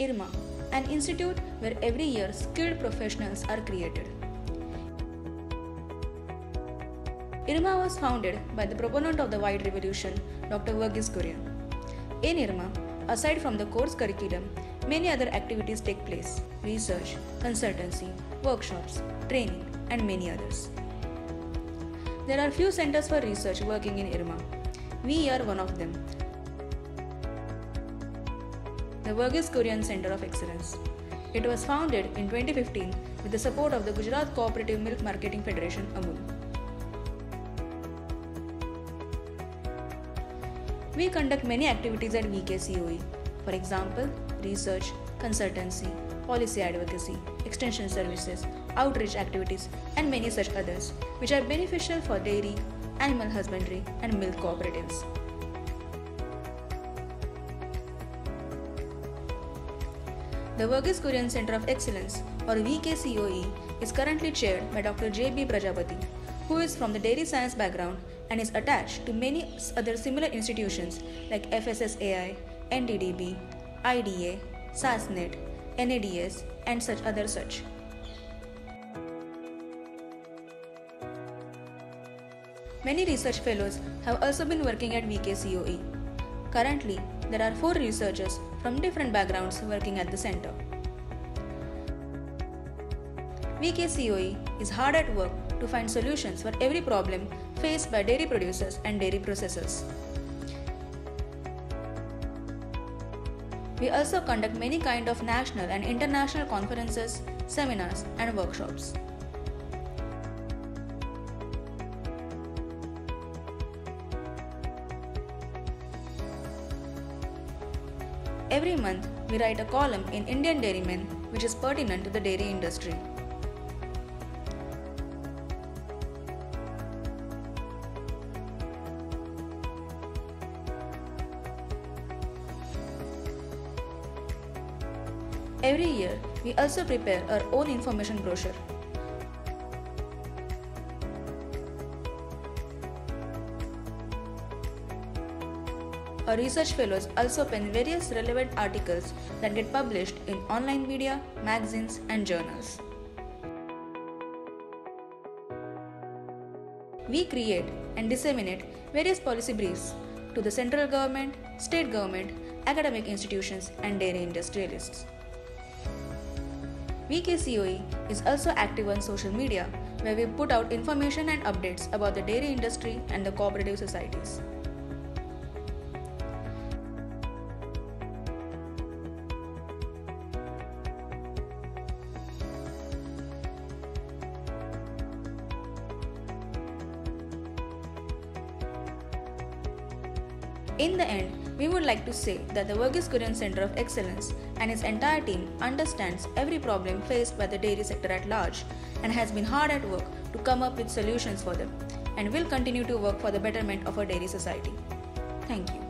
IRMA, an institute where every year skilled professionals are created. IRMA was founded by the proponent of the White Revolution, Dr. Verghese Kurien. In IRMA, aside from the course curriculum, many other activities take place research, consultancy, workshops, training, and many others. There are few centers for research working in IRMA. We are one of them. The Verghese Kurien Center of Excellence. It was founded in 2015 with the support of the Gujarat Cooperative Milk Marketing Federation AMUL. We conduct many activities at VKCOE. For example, research, consultancy, policy advocacy, extension services, outreach activities, and many such others, which are beneficial for dairy, animal husbandry, and milk cooperatives. The Verghese Kurien Center of Excellence, or VKCOE, is currently chaired by Dr. J.B. Prajapati, who is from the dairy science background and is attached to many other similar institutions like FSSAI, NDDB, IDA, SASNet, NADS, and such other such. Many research fellows have also been working at VKCOE. Currently, there are four researchers from different backgrounds working at the center. VKCOE is hard at work to find solutions for every problem faced by dairy producers and dairy processors. We also conduct many kind of national and international conferences, seminars and workshops. Every month, we write a column in Indian Dairyman which is pertinent to the dairy industry. Every year, we also prepare our own information brochure. Our research fellows also pen various relevant articles that get published in online media, magazines, and journals. We create and disseminate various policy briefs to the central government, state government, academic institutions, and dairy industrialists. VKCOE is also active on social media where we put out information and updates about the dairy industry and the cooperative societies. In the end, we would like to say that the Verghese Kurien Center of Excellence and its entire team understands every problem faced by the dairy sector at large and has been hard at work to come up with solutions for them and will continue to work for the betterment of our dairy society. Thank you.